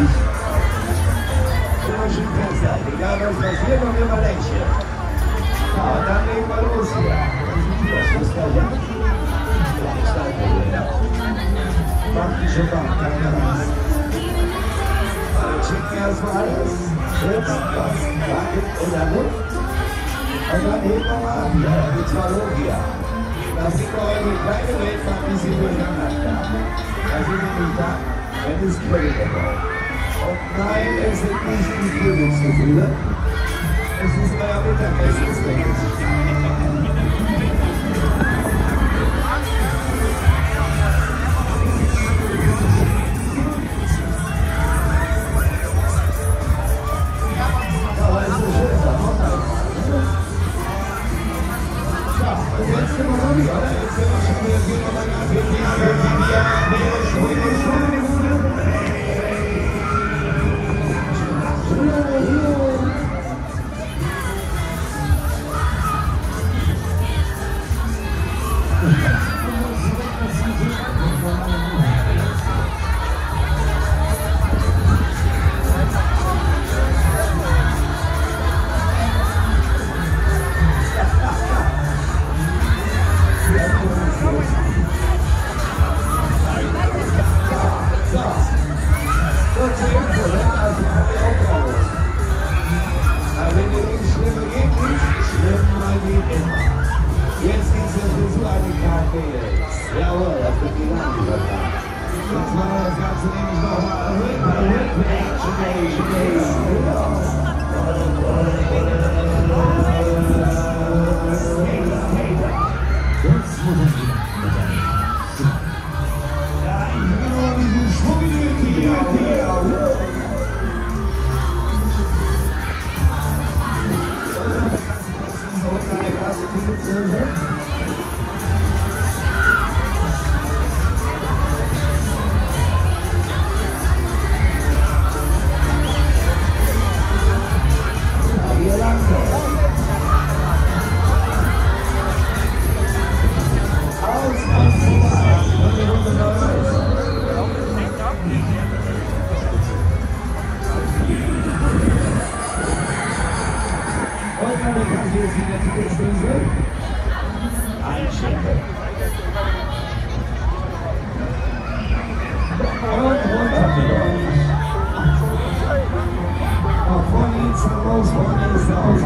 nicht? Immer schön festhalten, egal was passiert, noch immer Längchen. Ja, und dann legen wir los hier. Das muss da ja. Ja, ich steige wieder. Mach die schon mal, keine Angst. Also checken erstmal alles. Schritt, was, Wacken oder Luft. Und dann heben wir mal ab. Ja, dann geht's mal hoch hier. Das sind wir eure kleine Welt ein bisschen durcheinander. Sind wir nicht da, wenn es dabei. Nein, es sind nicht die Königsgefühle. Es ist euer Mittagessen, denke ich. Let's go. Machen wir das Ganze nämlich nochmal